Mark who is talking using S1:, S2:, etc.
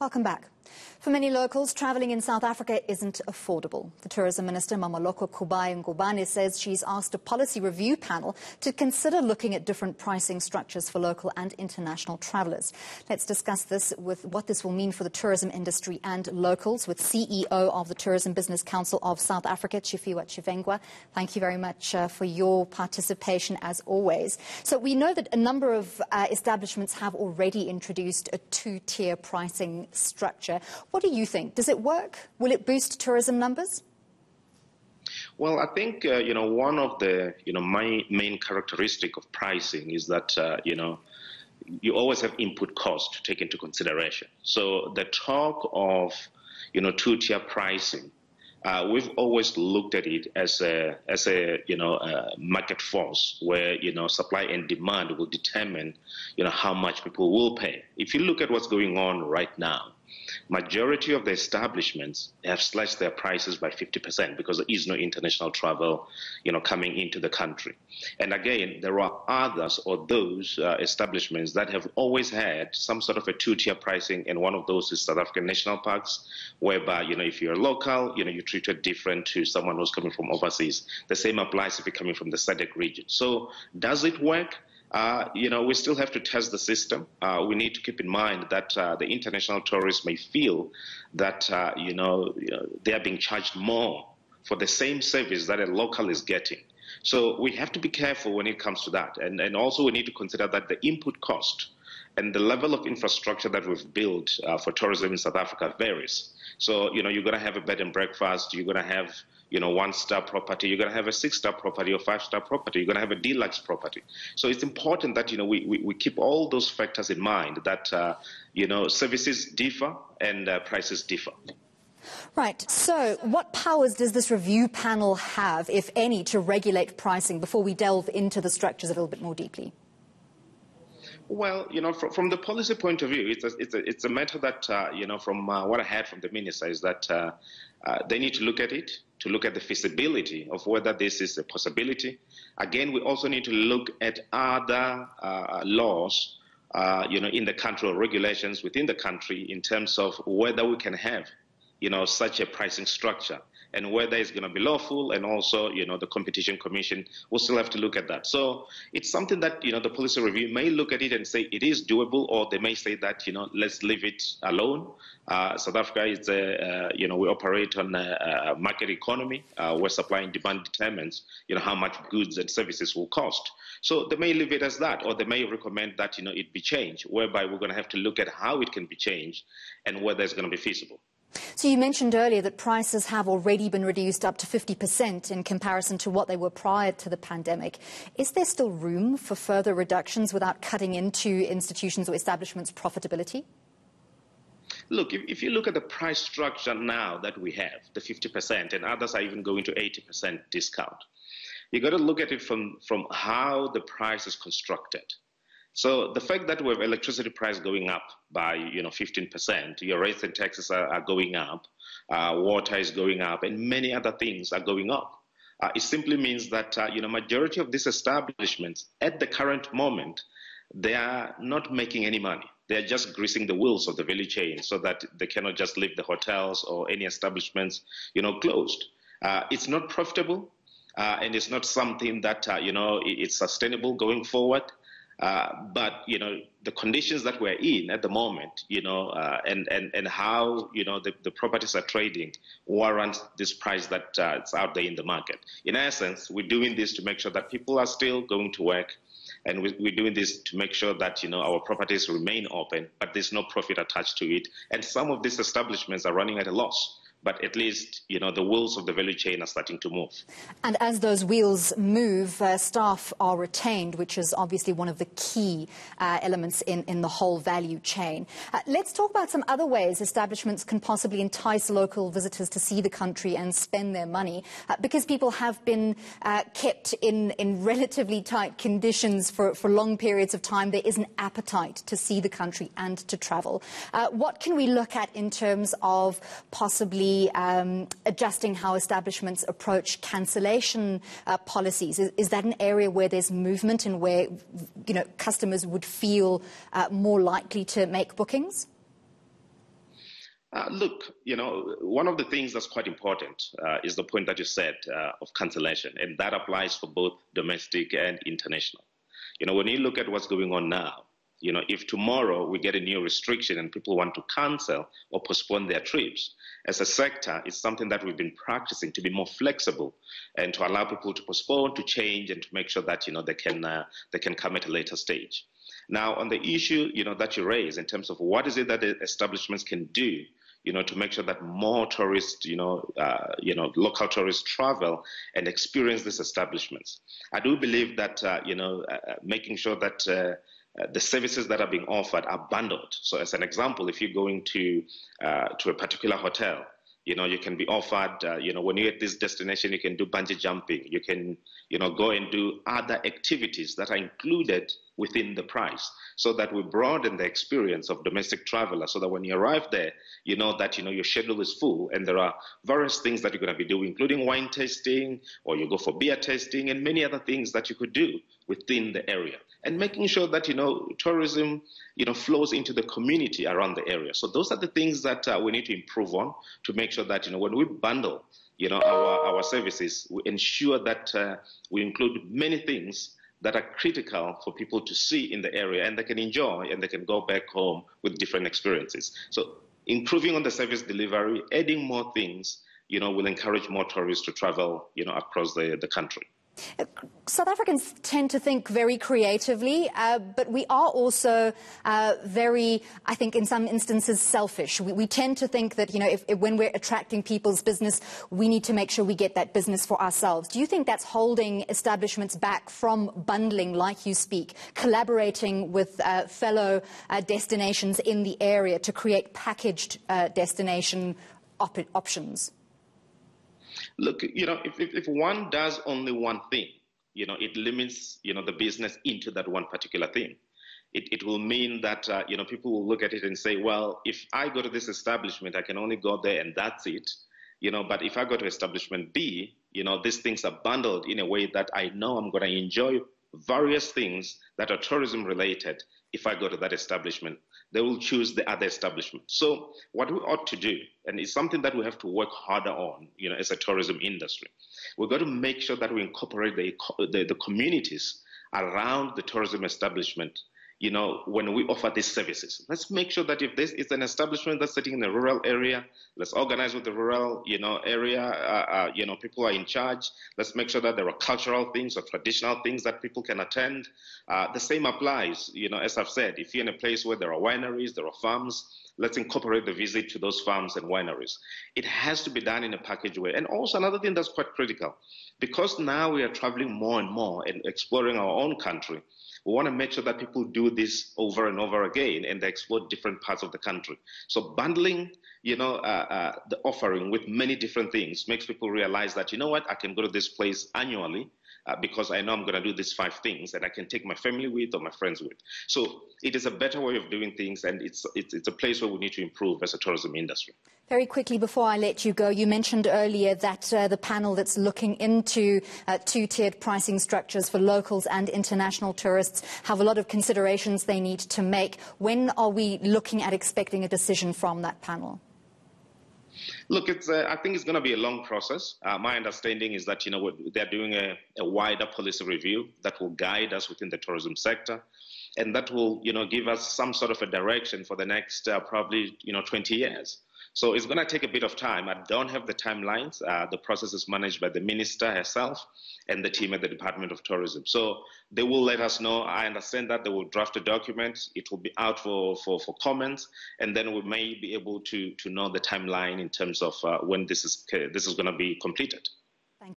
S1: Welcome back. For many locals, travelling in South Africa isn't affordable. The Tourism Minister, Mmamoloko Kubayi Ngubane, says she's asked a policy review panel to consider looking at different pricing structures for local and international travellers. Let's discuss this with what this will mean for the tourism industry and locals with CEO of the Tourism Business Council of South Africa, Tshifhiwa Tshivhengwa. Thank you very much uh, for your participation as always. So we know that a number of uh, establishments have already introduced a two-tier pricing structure. What do you think? Does it work? Will it boost tourism numbers?
S2: Well, I think uh, you know one of the you know my main characteristic of pricing is that uh, you know you always have input cost to take into consideration. So the talk of you know two-tier pricing, uh, we've always looked at it as a as a you know a market force where you know supply and demand will determine you know how much people will pay. If you look at what's going on right now, Majority of the establishments have slashed their prices by 50% because there is no international travel, you know, coming into the country. And again, there are others or those uh, establishments that have always had some sort of a two-tier pricing, and one of those is South African national parks, whereby you know if you're local, you know you're treated different to someone who's coming from overseas. The same applies if you're coming from the SADC region. So does it work? Uh, you know, we still have to test the system. Uh, we need to keep in mind that uh, the international tourists may feel that, uh, you know, they are being charged more for the same service that a local is getting. So we have to be careful when it comes to that. And, and also we need to consider that the input cost and the level of infrastructure that we've built uh, for tourism in South Africa varies. So, you know, you're going to have a bed and breakfast, you're going to have you know, one star property, you're going to have a six star property or five star property, you're going to have a deluxe property. So it's important that, you know, we, we, we keep all those factors in mind that, uh, you know, services differ and uh, prices differ.
S1: Right. So, what powers does this review panel have, if any, to regulate pricing before we delve into the structures a little bit more deeply?
S2: Well, you know, from, from the policy point of view, it's a, it's a, it's a matter that, uh, you know, from uh, what I heard from the minister is that uh, uh they need to look at it to look at the feasibility of whether this is a possibility. Again, we also need to look at other uh, laws, uh, you know, in the country or regulations within the country in terms of whether we can have, you know, such a pricing structure and whether it's going to be lawful and also, you know, the competition commission will still have to look at that. So it's something that, you know, the policy review may look at it and say it is doable or they may say that, you know, let's leave it alone. Uh, South Africa is, a, uh, you know, we operate on a, a market economy uh, where supply and demand determines, you know, how much goods and services will cost. So they may leave it as that, or they may recommend that, you know, it be changed, whereby we're going to have to look at how it can be changed and whether it's going to be feasible.
S1: So you mentioned earlier that prices have already been reduced up to 50% in comparison to what they were prior to the pandemic. Is there still room for further reductions without cutting into institutions or establishments' profitability?
S2: Look, if, if, you look at the price structure now that we have, the 50%, and others are even going to 80% discount, you've got to look at it from, from how the price is constructed. So the fact that we have electricity price going up by you know 15%, your rates and taxes are, are going up, uh, water is going up, and many other things are going up. Uh, it simply means that uh, you know majority of these establishments at the current moment they are not making any money. They are just greasing the wheels of the value chain so that they cannot just leave the hotels or any establishments you know closed. Uh, it's not profitable. Uh, and it's not something that uh, you know it's sustainable going forward. Uh, but you know the conditions that we're in at the moment, you know, uh, and and and how you know the, the properties are trading warrant this price that uh, it's out there in the market. In essence, we're doing this to make sure that people are still going to work, and we, we're doing this to make sure that you know our properties remain open, but there's no profit attached to it. And some of these establishments are running at a loss but at least you know the wheels of the value chain are starting to move.
S1: And as those wheels move, uh, staff are retained, which is obviously one of the key uh, elements in, in the whole value chain. Uh, let's talk about some other ways establishments can possibly entice local visitors to see the country and spend their money, uh, because people have been uh, kept in, in relatively tight conditions for, for long periods of time. There is an appetite to see the country and to travel. Uh, what can we look at in terms of possibly um, adjusting how establishments approach cancellation uh, policies? Is, is, that an area where there's movement and where you know customers would feel uh, more likely to make bookings?
S2: Uh, look, you know, one of the things that's quite important uh, is the point that you said uh, of cancellation, and that applies for both domestic and international. You know, when you look at what's going on now, you know, if tomorrow we get a new restriction and people want to cancel or postpone their trips, as a sector, it's something that we've been practicing to be more flexible and to allow people to postpone, to change, and to make sure that you know they can uh, they can come at a later stage. Now, on the issue you know that you raise in terms of what is it that establishments can do you know, to make sure that more tourists, you know, uh, you know, local tourists travel and experience these establishments. I do believe that, uh, you know, uh, uh making sure that uh, uh, the services that are being offered are bundled. So, as an example, if you're going to to a particular hotel, you know, you can be offered, uh, you know, when you're at this destination, you can do bungee jumping. You can, you know, go and do other activities that are included within the price so that we broaden the experience of domestic travelers so that when you arrive there, you know that, you know, your schedule is full and there are various things that you're going to be doing, including wine tasting or you go for beer tasting and many other things that you could do within the area and making sure that, you know, tourism, you know, flows into the community around the area. So those are the things that uh, we need to improve on to make sure that, you know, when we bundle, you know, our, our services, we ensure that uh, we include many things that are critical for people to see in the area and they can enjoy and they can go back home with different experiences. So improving on the service delivery, adding more things, you know, will encourage more tourists to travel, you know, across the, the country.
S1: South Africans tend to think very creatively, uh, but we are also uh, very, I think, in some instances, selfish. We, we tend to think that, you know, if, if, when we're attracting people's business, we need to make sure we get that business for ourselves. Do you think that's holding establishments back from bundling, like you speak, collaborating with uh, fellow uh, destinations in the area to create packaged uh, destination op options?
S2: Look, you know, if, if, if one does only one thing, you know, it limits, you know, the business into that one particular thing. It, it will mean that, uh, you know, people will look at it and say, well, if I go to this establishment, I can only go there and that's it. You know, but if I go to establishment B, you know, these things are bundled in a way that I know I'm going to enjoy various things that are tourism related if I go to that establishment they will choose the other establishment. So what we ought to do, and it's something that we have to work harder on, you know, as a tourism industry, we've got to make sure that we incorporate the, the, the communities around the tourism establishment you know, when we offer these services. Let's make sure that if this is an establishment that's sitting in a rural area, let's organize with the rural, you know, area. Uh, uh, you know, people are in charge. Let's make sure that there are cultural things or traditional things that people can attend. Uh, the same applies, you know, as I've said, if you're in a place where there are wineries, there are farms, let's incorporate the visit to those farms and wineries. It has to be done in a package way. And also another thing that's quite critical, because now we are traveling more and more and exploring our own country we want to make sure that people do this over and over again and they explore different parts of the country. So bundling, you know, uh, uh, the offering with many different things makes people realize that, you know what, I can go to this place annually uh, because I know I'm going to do these five things that I can take my family with or my friends with. So it is a better way of doing things, and it's, it's, it's a place where we need to improve as a tourism industry.
S1: Very quickly, before I let you go, you mentioned earlier that uh, the panel that's looking into uh, two-tiered pricing structures for locals and international tourists have a lot of considerations they need to make. When are we looking at expecting a decision from that panel?
S2: Look, it's, uh, I think it's going to be a long process. Uh, my understanding is that, you know, they're doing a, a, wider policy review that will guide us within the tourism sector. And that will, you know, give us some sort of a direction for the next uh, probably, you know, 20 years. So it's going to take a bit of time. I don't have the timelines. Uh, the process is managed by the minister herself and the team at the Department of Tourism. So they will let us know. I understand that they will draft a document. It will be out for, for, for comments, and then we may be able to, to know the timeline in terms of uh, when this is, this is going to be completed.